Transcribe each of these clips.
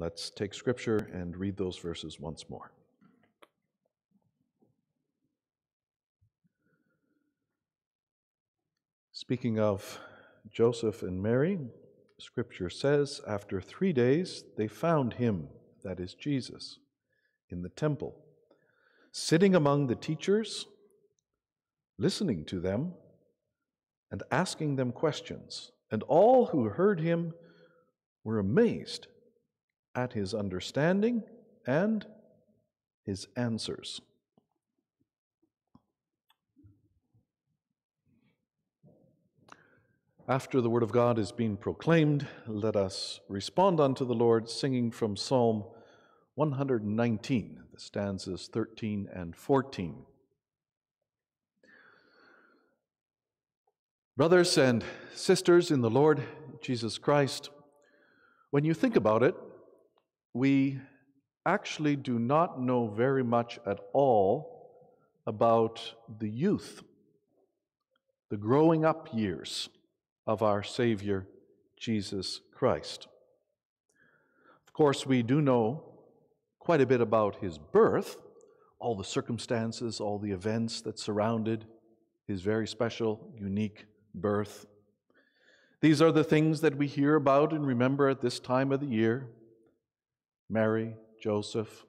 Let's take scripture and read those verses once more. Speaking of Joseph and Mary, scripture says, after three days they found him, that is Jesus, in the temple, sitting among the teachers, listening to them, and asking them questions. And all who heard him were amazed at his understanding and his answers. After the word of God is being proclaimed, let us respond unto the Lord singing from Psalm 119, the stanzas 13 and 14. Brothers and sisters in the Lord Jesus Christ, when you think about it, we actually do not know very much at all about the youth, the growing up years of our Savior Jesus Christ. Of course, we do know quite a bit about his birth, all the circumstances, all the events that surrounded his very special, unique birth. These are the things that we hear about and remember at this time of the year Mary, Joseph,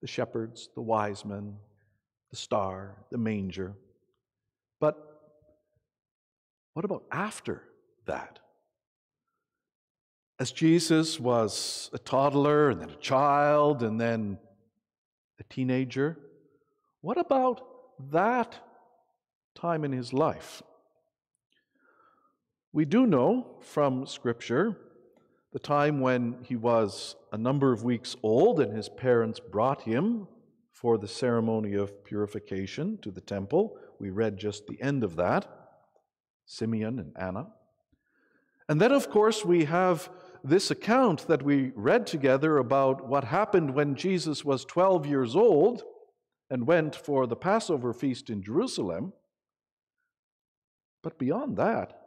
the shepherds, the wise men, the star, the manger. But what about after that. As Jesus was a toddler and then a child and then a teenager, what about that time in his life? We do know from Scripture the time when he was a number of weeks old and his parents brought him for the ceremony of purification to the temple. We read just the end of that Simeon and Anna. And then, of course, we have this account that we read together about what happened when Jesus was 12 years old and went for the Passover feast in Jerusalem. But beyond that,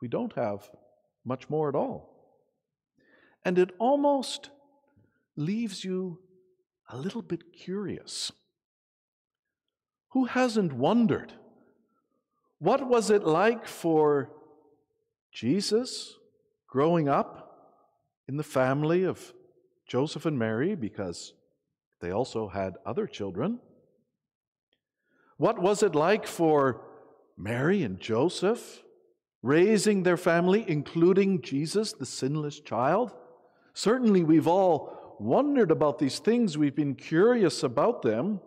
we don't have much more at all. And it almost leaves you a little bit curious. Who hasn't wondered? What was it like for Jesus growing up in the family of Joseph and Mary because they also had other children. What was it like for Mary and Joseph raising their family, including Jesus, the sinless child? Certainly, we've all wondered about these things, we've been curious about them,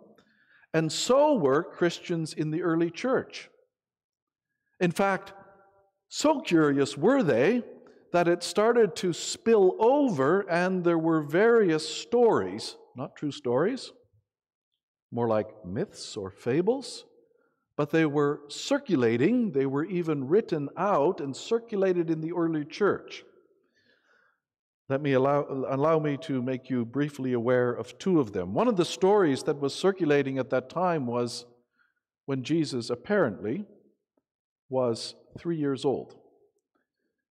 and so were Christians in the early church. In fact, so curious were they that it started to spill over, and there were various stories, not true stories, more like myths or fables, but they were circulating. They were even written out and circulated in the early church. Let me allow, allow me to make you briefly aware of two of them. One of the stories that was circulating at that time was when Jesus apparently was three years old.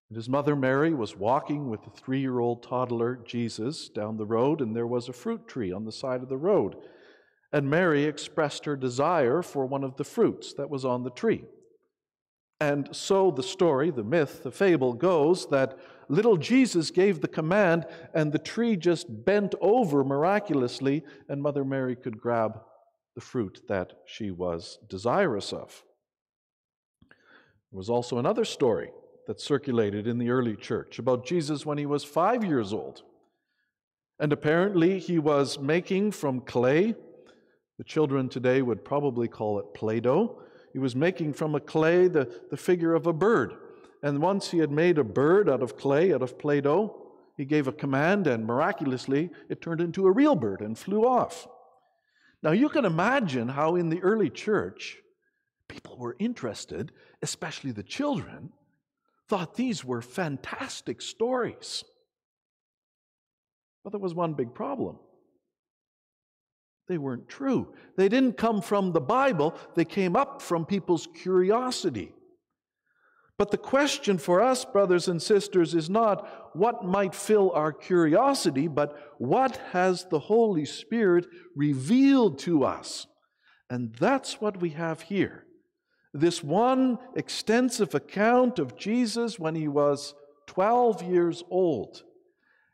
And his mother Mary was walking with the three year old toddler Jesus down the road, and there was a fruit tree on the side of the road. And Mary expressed her desire for one of the fruits that was on the tree. And so the story, the myth, the fable goes that little Jesus gave the command, and the tree just bent over miraculously, and Mother Mary could grab the fruit that she was desirous of. There was also another story that circulated in the early church about Jesus when he was five years old. And apparently, he was making from clay, the children today would probably call it Play Doh. He was making from a clay the, the figure of a bird. And once he had made a bird out of clay, out of Play Doh, he gave a command, and miraculously, it turned into a real bird and flew off. Now, you can imagine how in the early church, people were interested, especially the children, thought these were fantastic stories. But there was one big problem. They weren't true. They didn't come from the Bible, they came up from people's curiosity. But the question for us, brothers and sisters, is not what might fill our curiosity, but what has the Holy Spirit revealed to us? And that's what we have here. This one extensive account of Jesus when he was 12 years old.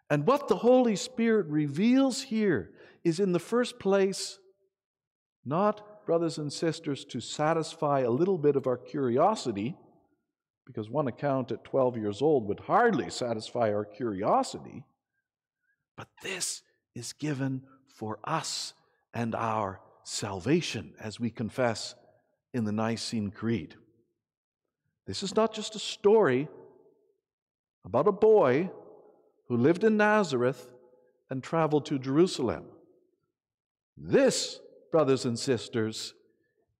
And what the Holy Spirit reveals here is, in the first place, not, brothers and sisters, to satisfy a little bit of our curiosity because one account at 12 years old would hardly satisfy our curiosity. But this is given for us and our salvation, as we confess in the Nicene Creed. This is not just a story about a boy who lived in Nazareth and traveled to Jerusalem. This, brothers and sisters,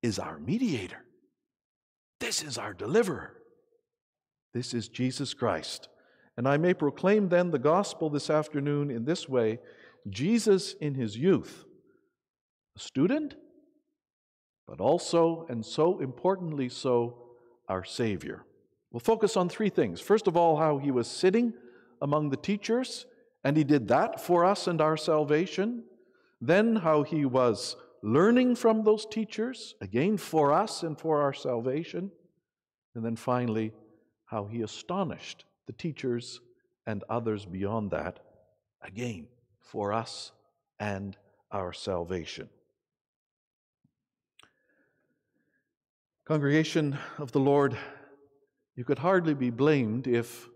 is our mediator. This is our deliverer. This is Jesus Christ. And I may proclaim then the gospel this afternoon in this way Jesus in his youth, a student, but also, and so importantly so, our Savior. We'll focus on three things. First of all, how he was sitting among the teachers, and he did that for us and our salvation. Then, how he was learning from those teachers, again for us and for our salvation. And then finally, how he astonished the teachers and others beyond that, again, for us and our salvation. Congregation of the Lord, you could hardly be blamed if,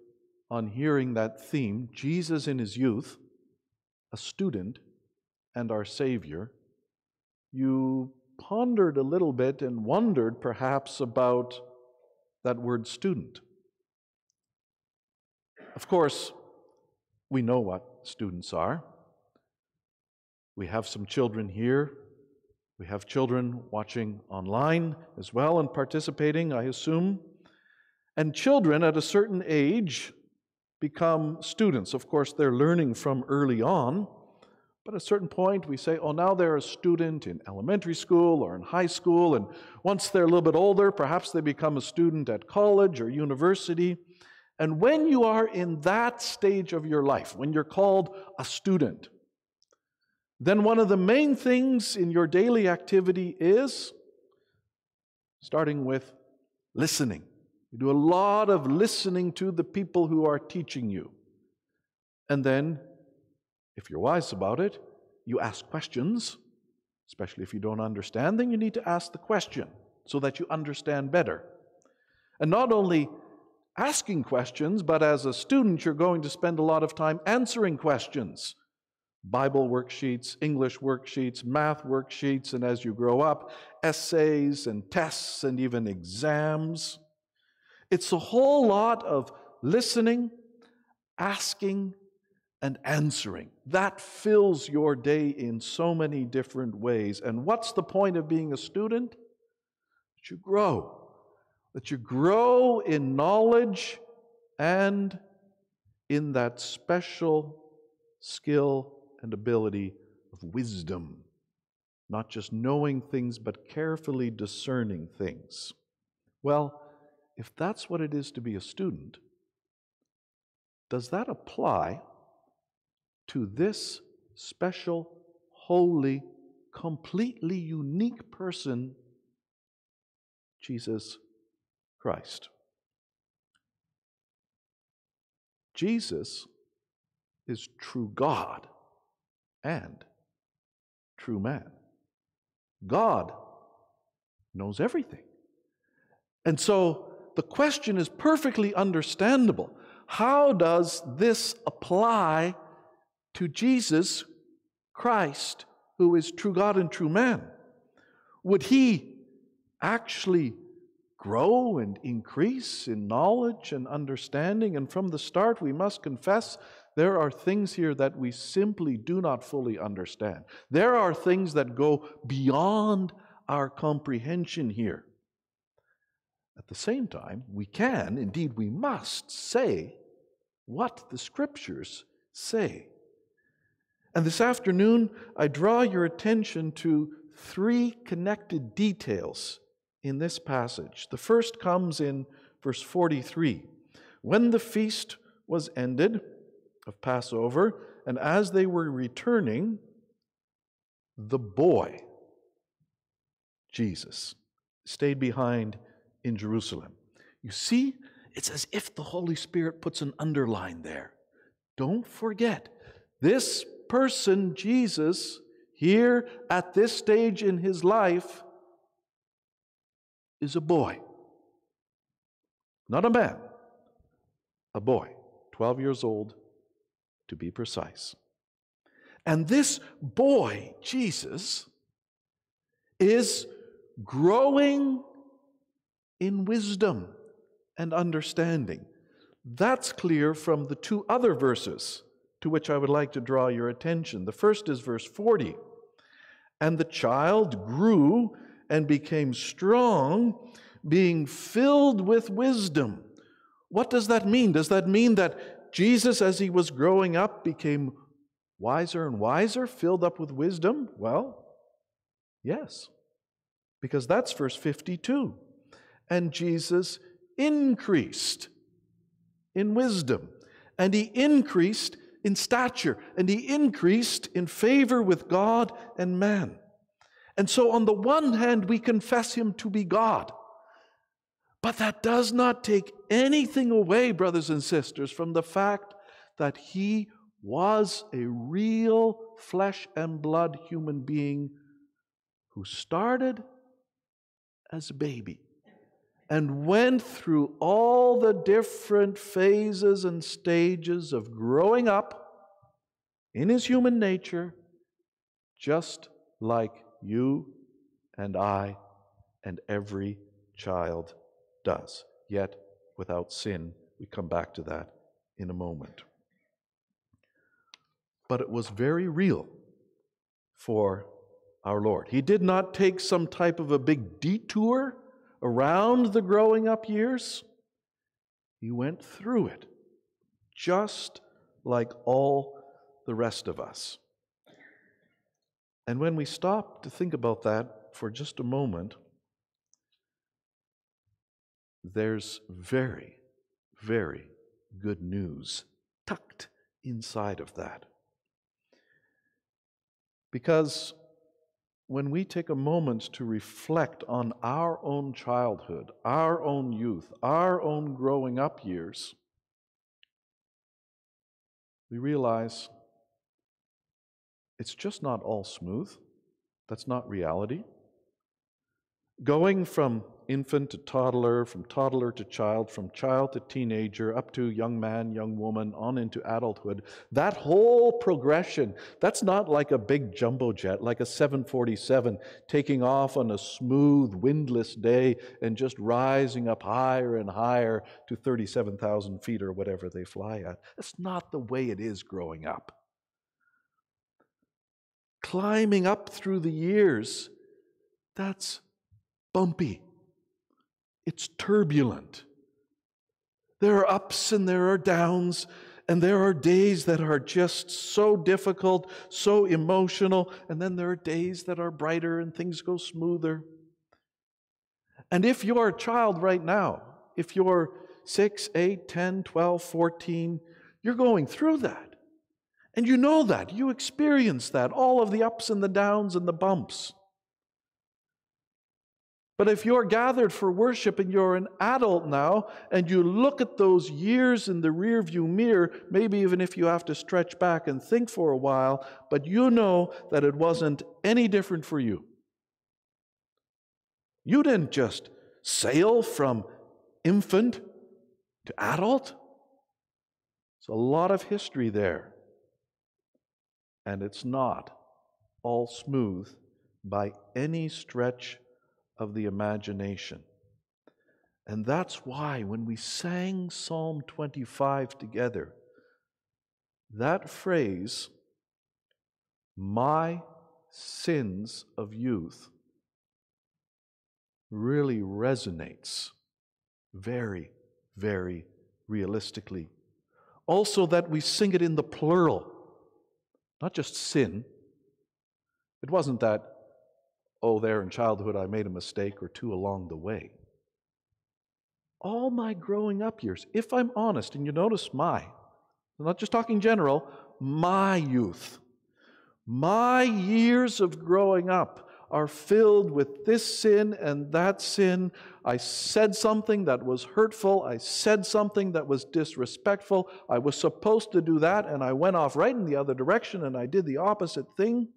on hearing that theme, Jesus in his youth, a student, and our Savior, you pondered a little bit and wondered perhaps about that word student. Of course, we know what students are. We have some children here. We have children watching online as well and participating, I assume. And children at a certain age become students. Of course, they're learning from early on. But at a certain point, we say, oh, now they're a student in elementary school or in high school. And once they're a little bit older, perhaps they become a student at college or university. And when you are in that stage of your life, when you're called a student, then one of the main things in your daily activity is starting with listening. You do a lot of listening to the people who are teaching you. And then, if you're wise about it, you ask questions, especially if you don't understand, then you need to ask the question so that you understand better. And not only asking questions, but as a student, you're going to spend a lot of time answering questions. Bible worksheets, English worksheets, math worksheets, and as you grow up, essays and tests and even exams. It's a whole lot of listening, asking, and answering. That fills your day in so many different ways. And what's the point of being a student? That you grow that you grow in knowledge and in that special skill and ability of wisdom. Not just knowing things, but carefully discerning things. Well, if that's what it is to be a student, does that apply to this special, holy, completely unique person, Jesus Christ. Jesus is true God and true man. God knows everything. And so the question is perfectly understandable. How does this apply to Jesus Christ, who is true God and true man? Would he actually grow and increase in knowledge and understanding. And from the start, we must confess there are things here that we simply do not fully understand. There are things that go beyond our comprehension here. At the same time, we can, indeed, we must say what the scriptures say. And this afternoon, I draw your attention to three connected details in this passage. The first comes in Verse 43 When the feast was ended of Passover, and as they were returning, the boy, Jesus, stayed behind in Jerusalem. You see, it's as if the Holy Spirit puts an underline there. Don't forget, this person, Jesus, here at this stage in his life, is a boy. Not a man, a boy, 12 years old to be precise. And this boy, Jesus, is growing in wisdom and understanding. That's clear from the two other verses to which I would like to draw your attention. The first is verse 40. And the child grew and became strong, being filled with wisdom. What does that mean? Does that mean that Jesus, as he was growing up, became wiser and wiser, filled up with wisdom? Well, yes, because that's verse 52. And Jesus increased in wisdom, and he increased in stature, and he increased in favor with God and man. And so, on the one hand, we confess him to be God. But that does not take anything away, brothers and sisters, from the fact that he was a real flesh and blood human being who started as a baby and went through all the different phases and stages of growing up in his human nature, just like you and I and every child does. Yet, without sin, we come back to that in a moment. But it was very real for our Lord. He did not take some type of a big detour around the growing up years, he went through it just like all the rest of us. And when we stop to think about that for just a moment, there's very, very good news tucked inside of that. Because when we take a moment to reflect on our own childhood, our own youth, our own growing up years, we realize it's just not all smooth. That's not reality. Going from infant to toddler, from toddler to child, from child to teenager, up to young man, young woman, on into adulthood, that whole progression, that's not like a big jumbo jet, like a 747 taking off on a smooth, windless day and just rising up higher and higher to 37,000 feet or whatever they fly at. That's not the way it is growing up. Climbing up through the years, that's bumpy, it's turbulent. There are ups and there are downs, and there are days that are just so difficult, so emotional, and then there are days that are brighter and things go smoother. And if you're a child right now, if you're 6, 8, 10, 12, 14, you're going through that. And you know that. You experience that, all of the ups and the downs and the bumps. But if you're gathered for worship and you're an adult now, and you look at those years in the rearview mirror, maybe even if you have to stretch back and think for a while, but you know that it wasn't any different for you. You didn't just sail from infant to adult. There's a lot of history there. And it's not all smooth by any stretch of the imagination. And that's why when we sang Psalm 25 together, that phrase, my sins of youth, really resonates very, very realistically. Also, that we sing it in the plural, not just sin. It wasn't that oh, there in childhood I made a mistake or two along the way. all my growing up years, if I'm honest, and you notice my, I'm not just talking general, my youth, my years of growing up are filled with this sin and that sin. I said something that was hurtful. I said something that was disrespectful. I was supposed to do that, and I went off right in the other direction and I did the opposite thing.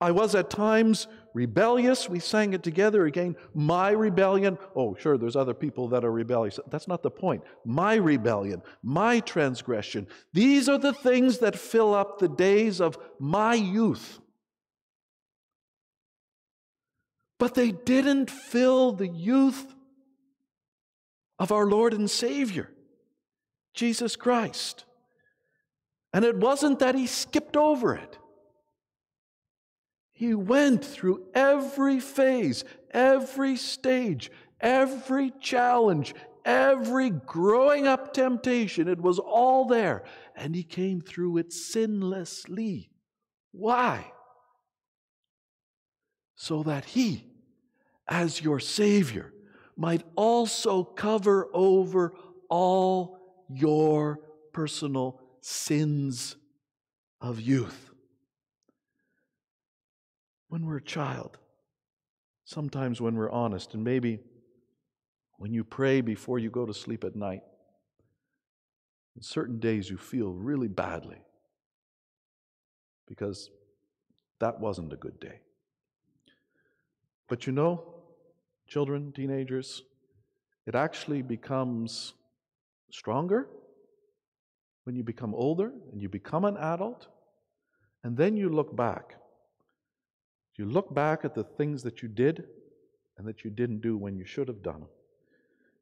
I was at times rebellious. We sang it together again. My rebellion. Oh, sure, there's other people that are rebellious. That's not the point. My rebellion, my transgression. These are the things that fill up the days of my youth. But they didn't fill the youth of our Lord and Savior, Jesus Christ. And it wasn't that he skipped over it. He went through every phase, every stage, every challenge, every growing up temptation. It was all there. And he came through it sinlessly. Why? So that he, as your Savior, might also cover over all your personal sins of youth when we're a child, sometimes when we're honest, and maybe when you pray before you go to sleep at night, certain days you feel really badly because that wasn't a good day. But you know, children, teenagers, it actually becomes stronger when you become older and you become an adult, and then you look back you look back at the things that you did and that you didn't do when you should have done them.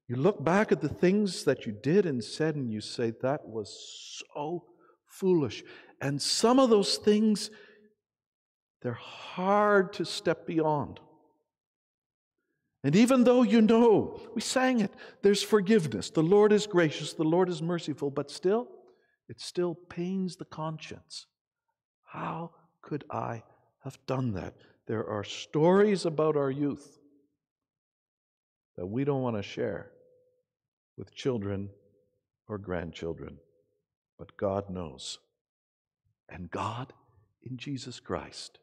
You look back at the things that you did and said, and you say, That was so foolish. And some of those things, they're hard to step beyond. And even though you know, we sang it, there's forgiveness. The Lord is gracious, the Lord is merciful, but still, it still pains the conscience. How could I have done that. There are stories about our youth that we don't want to share with children or grandchildren, but God knows. And God, in Jesus Christ,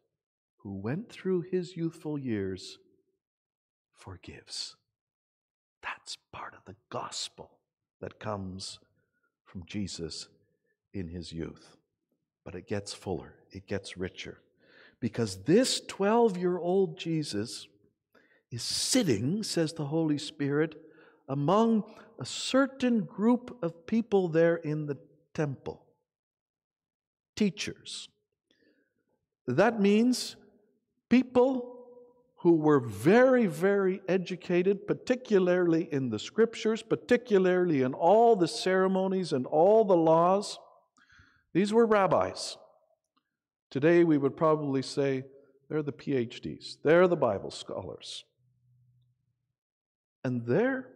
who went through his youthful years, forgives. That's part of the gospel that comes from Jesus in his youth. But it gets fuller, it gets richer because this 12 year old Jesus is sitting, says the Holy Spirit, among a certain group of people there in the temple teachers. That means people who were very, very educated, particularly in the scriptures, particularly in all the ceremonies and all the laws. These were rabbis. Today, we would probably say they're the PhDs, they're the Bible scholars. And there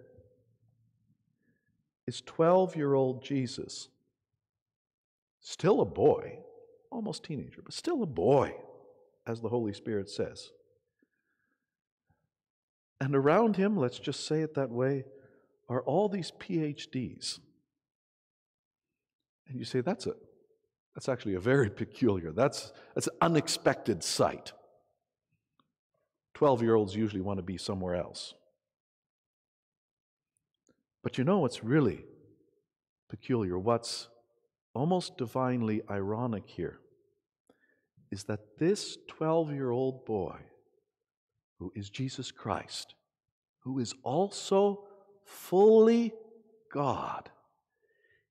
is 12 year old Jesus, still a boy, almost teenager, but still a boy, as the Holy Spirit says. And around him, let's just say it that way, are all these PhDs. And you say, that's a, that's actually a very peculiar, that's, that's an unexpected sight. 12 year olds usually want to be somewhere else. But you know what's really peculiar, what's almost divinely ironic here, is that this 12 year old boy, who is Jesus Christ, who is also fully God,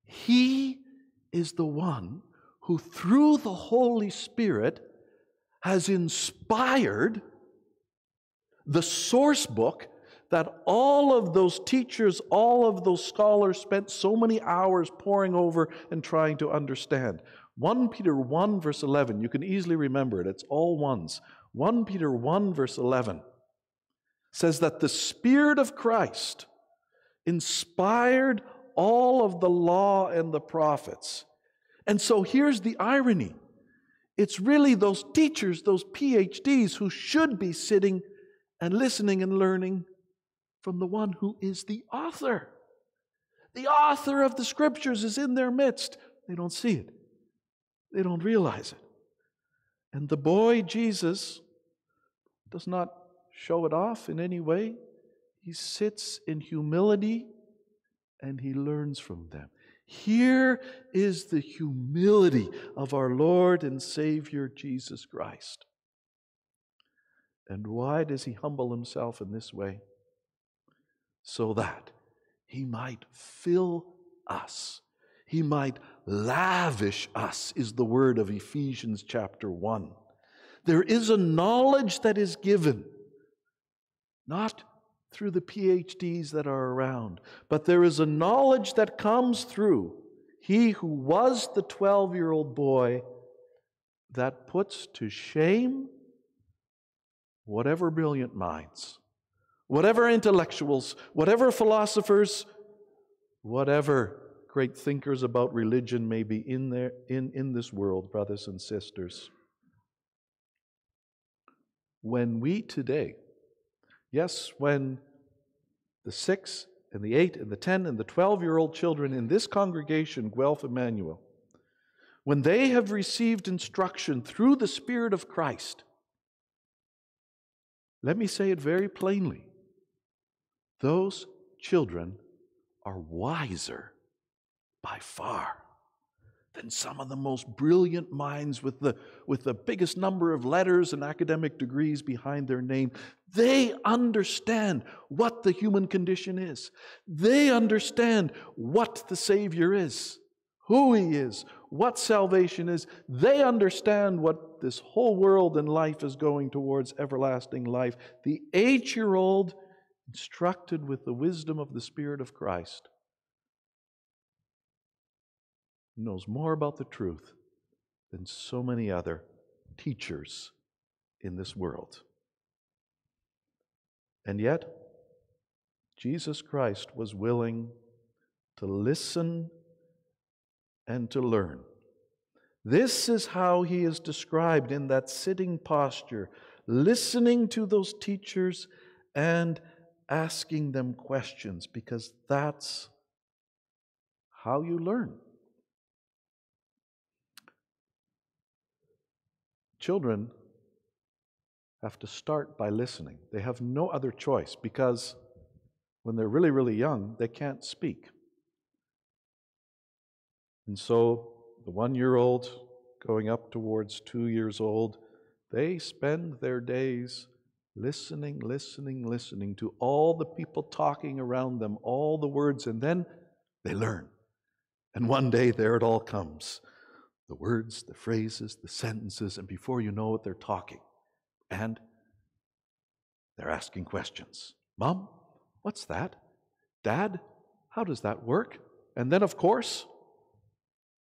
he is the one who, through the Holy Spirit, has inspired the source book that all of those teachers, all of those scholars spent so many hours poring over and trying to understand. 1 Peter 1, verse 11, you can easily remember it, it's all ones. 1 Peter 1, verse 11 says that the Spirit of Christ inspired all of the law and the prophets and so here's the irony it's really those teachers, those PhDs, who should be sitting and listening and learning from the one who is the author. The author of the scriptures is in their midst. They don't see it, they don't realize it. And the boy Jesus does not show it off in any way. He sits in humility and he learns from them. Here is the humility of our Lord and Savior Jesus Christ. And why does he humble himself in this way? So that he might fill us, he might lavish us, is the word of Ephesians chapter 1. There is a knowledge that is given, not through the PhDs that are around, but there is a knowledge that comes through he who was the 12 year old boy that puts to shame whatever brilliant minds, whatever intellectuals, whatever philosophers, whatever great thinkers about religion may be in, there, in, in this world, brothers and sisters. When we today Yes, when the six and the eight and the ten and the twelve year old children in this congregation, Guelph Emmanuel, when they have received instruction through the Spirit of Christ, let me say it very plainly those children are wiser by far than some of the most brilliant minds with the, with the biggest number of letters and academic degrees behind their name. They understand what the human condition is. They understand what the Savior is, who He is, what salvation is. They understand what this whole world and life is going towards everlasting life. The eight year old, instructed with the wisdom of the Spirit of Christ, knows more about the truth than so many other teachers in this world. And yet, Jesus Christ was willing to listen and to learn. This is how he is described in that sitting posture, listening to those teachers and asking them questions, because that's how you learn. Children have to start by listening. They have no other choice because when they're really, really young, they can't speak. And so the one year old going up towards two years old, they spend their days listening, listening, listening to all the people talking around them, all the words, and then they learn. And one day there it all comes the words, the phrases, the sentences, and before you know it, they're talking. And they're asking questions. Mom, what's that? Dad, how does that work? And then, of course,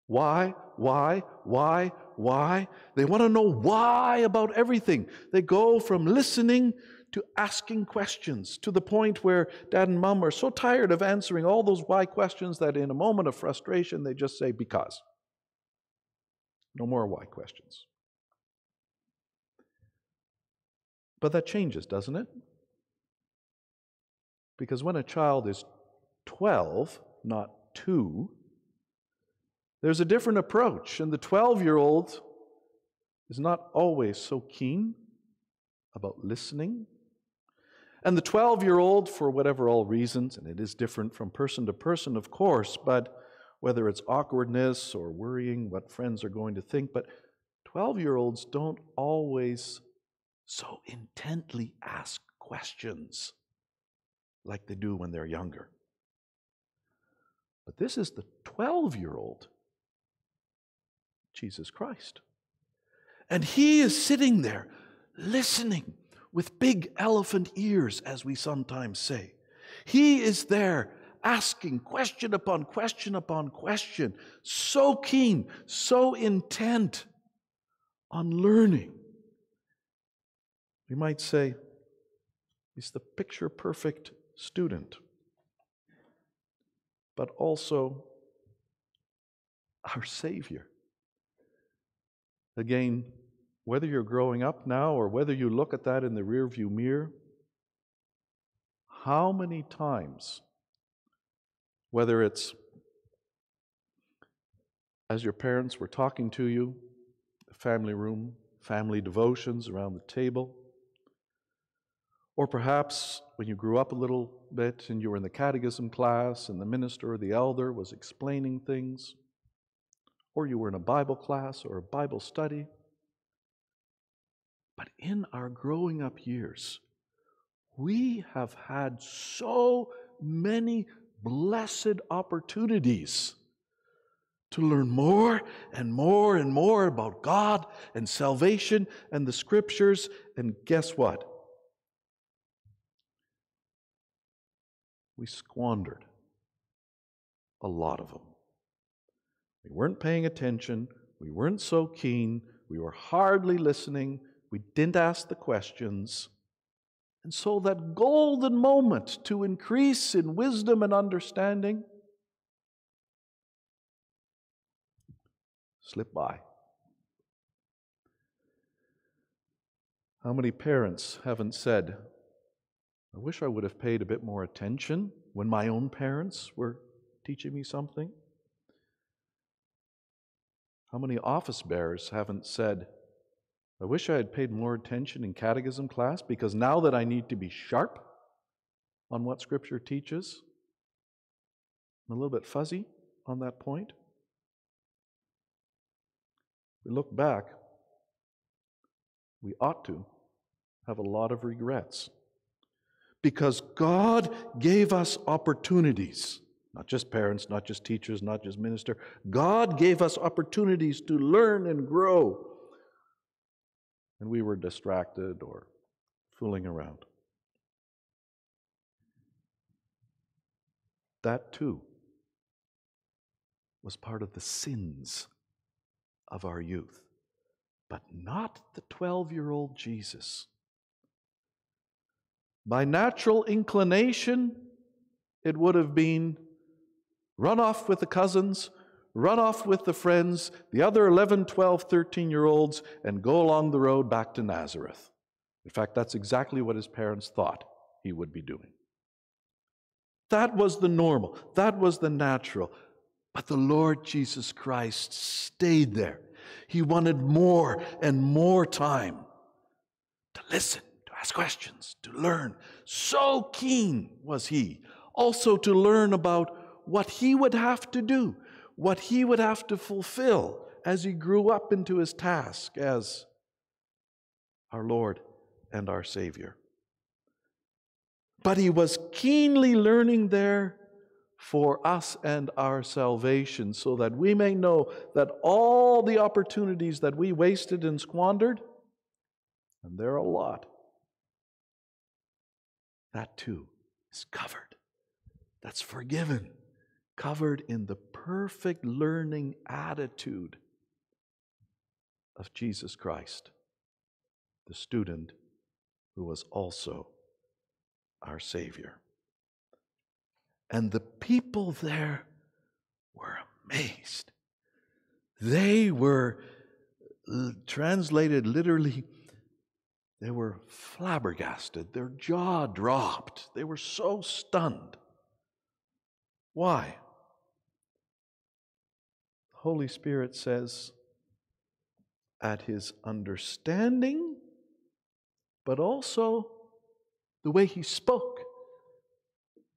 why, why, why, why? They want to know why about everything. They go from listening to asking questions to the point where dad and mom are so tired of answering all those why questions that in a moment of frustration they just say, because. No more why questions. But that changes, doesn't it? Because when a child is 12, not 2, there's a different approach. And the 12 year old is not always so keen about listening. And the 12 year old, for whatever all reasons, and it is different from person to person, of course, but whether it's awkwardness or worrying what friends are going to think, but 12 year olds don't always so intently ask questions like they do when they're younger. But this is the 12 year old Jesus Christ. And he is sitting there listening with big elephant ears, as we sometimes say. He is there asking question upon question upon question, so keen, so intent on learning. We might say he's the picture perfect student, but also our Savior. Again, whether you're growing up now or whether you look at that in the rearview mirror, how many times, whether it's as your parents were talking to you, the family room, family devotions around the table, or perhaps when you grew up a little bit and you were in the catechism class and the minister or the elder was explaining things, or you were in a Bible class or a Bible study. But in our growing up years, we have had so many blessed opportunities to learn more and more and more about God and salvation and the scriptures. And guess what? we squandered a lot of them. We weren't paying attention. We weren't so keen. We were hardly listening. We didn't ask the questions. And so that golden moment to increase in wisdom and understanding slipped by. How many parents haven't said, I wish I would have paid a bit more attention when my own parents were teaching me something. How many office bearers haven't said, I wish I had paid more attention in catechism class because now that I need to be sharp on what Scripture teaches, I'm a little bit fuzzy on that point. We look back, we ought to have a lot of regrets because God gave us opportunities. Not just parents, not just teachers, not just minister. God gave us opportunities to learn and grow. And we were distracted or fooling around. That too was part of the sins of our youth, but not the 12 year old Jesus. By natural inclination, it would have been run off with the cousins, run off with the friends, the other 11, 12, 13 year olds, and go along the road back to Nazareth. In fact, that's exactly what his parents thought he would be doing. That was the normal, that was the natural. But the Lord Jesus Christ stayed there. He wanted more and more time to listen to ask questions, to learn. So keen was he also to learn about what he would have to do, what he would have to fulfill as he grew up into his task as our Lord and our Savior. But he was keenly learning there for us and our salvation, so that we may know that all the opportunities that we wasted and squandered, and there are a lot, that too is covered. That's forgiven, covered in the perfect learning attitude of Jesus Christ, the student who was also our Savior. And the people there were amazed. They were translated literally they were flabbergasted, their jaw dropped. They were so stunned. Why? Holy Spirit says, at his understanding, but also the way he spoke,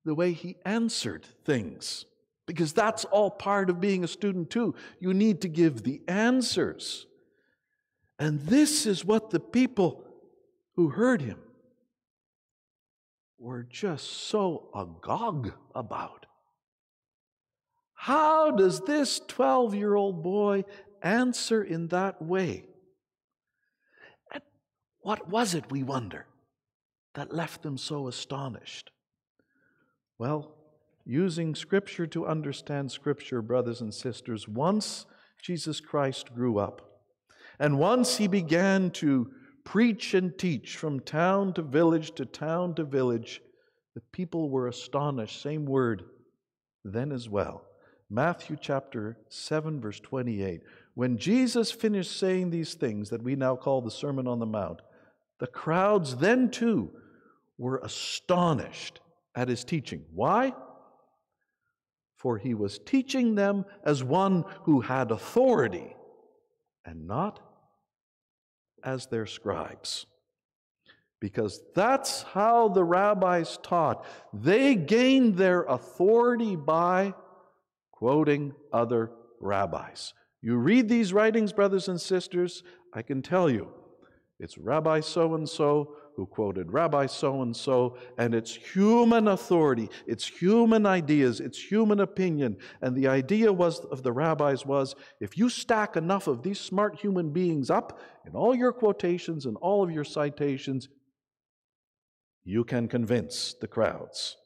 the way he answered things. Because that's all part of being a student, too. You need to give the answers. And this is what the people who heard him were just so agog about. How does this 12 year old boy answer in that way? And what was it, we wonder, that left them so astonished? Well, using Scripture to understand Scripture, brothers and sisters, once Jesus Christ grew up, and once he began to preach and teach from town to village to town to village. The people were astonished. Same word then as well. Matthew chapter 7, verse 28. When Jesus finished saying these things that we now call the Sermon on the Mount, the crowds then too were astonished at his teaching. Why? For he was teaching them as one who had authority and not as their scribes. Because that's how the rabbis taught. They gained their authority by quoting other rabbis. You read these writings, brothers and sisters, I can tell you, it's Rabbi so and so who quoted Rabbi so and so, and it's human authority, it's human ideas, it's human opinion. And the idea was of the rabbis was if you stack enough of these smart human beings up in all your quotations and all of your citations, you can convince the crowds.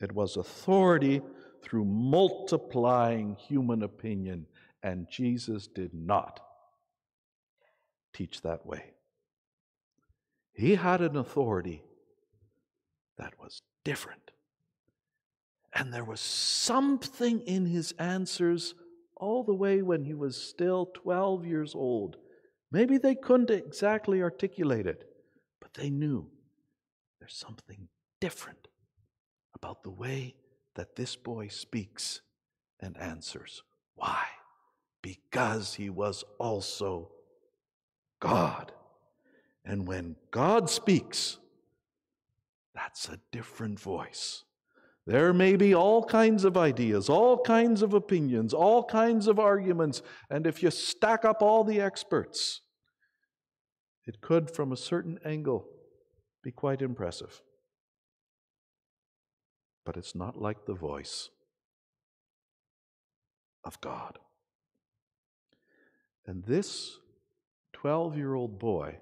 It was authority through multiplying human opinion, and Jesus did not teach that way. He had an authority that was different. And there was something in his answers all the way when he was still 12 years old. Maybe they couldn't exactly articulate it, but they knew there's something different about the way that this boy speaks and answers. Why? Because he was also God. And when God speaks, that's a different voice. There may be all kinds of ideas, all kinds of opinions, all kinds of arguments, and if you stack up all the experts, it could, from a certain angle, be quite impressive. But it's not like the voice of God. And this 12 year old boy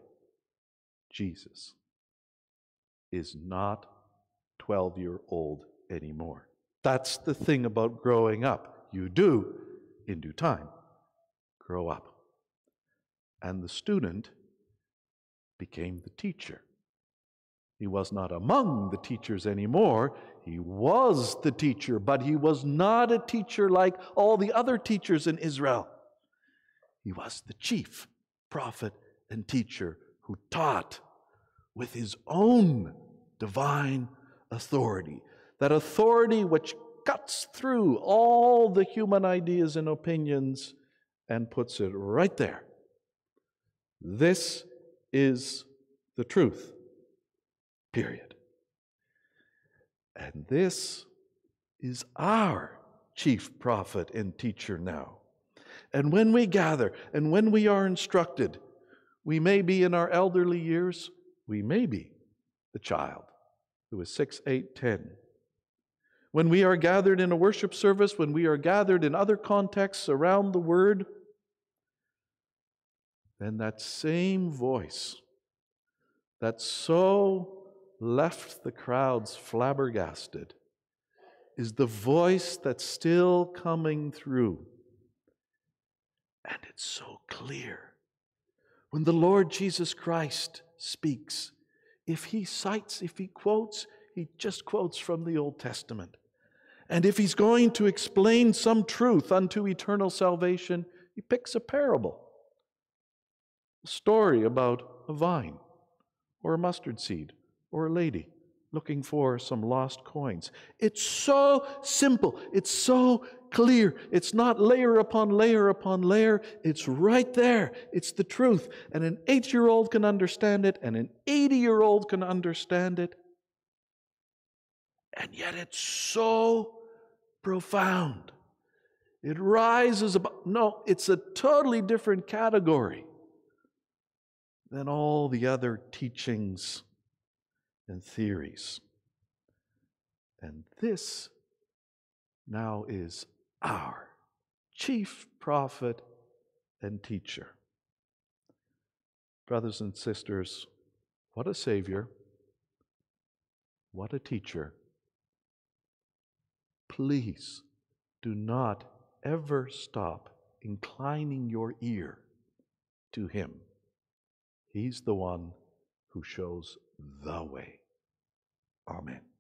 Jesus is not 12 year old anymore. That's the thing about growing up. You do, in due time, grow up. And the student became the teacher. He was not among the teachers anymore. He was the teacher, but he was not a teacher like all the other teachers in Israel. He was the chief prophet and teacher who taught with his own divine authority. That authority which cuts through all the human ideas and opinions and puts it right there. This is the truth. Period. And this is our chief prophet and teacher now. And when we gather and when we are instructed, we may be in our elderly years, we may be the child who is 6, 8, 10. When we are gathered in a worship service, when we are gathered in other contexts around the Word, then that same voice that so left the crowds flabbergasted is the voice that's still coming through. And it's so clear when the Lord Jesus Christ speaks, if he cites, if he quotes, he just quotes from the Old Testament. And if he's going to explain some truth unto eternal salvation, he picks a parable, a story about a vine, or a mustard seed, or a lady looking for some lost coins. It's so simple, it's so clear. It's not layer upon layer upon layer. It's right there. It's the truth. And an eight year old can understand it, and an 80 year old can understand it. And yet it's so profound. It rises above. No, it's a totally different category than all the other teachings and theories. And this now is our chief prophet and teacher. Brothers and sisters, what a Savior, what a teacher. Please do not ever stop inclining your ear to Him. He's the one who shows the way. Amen.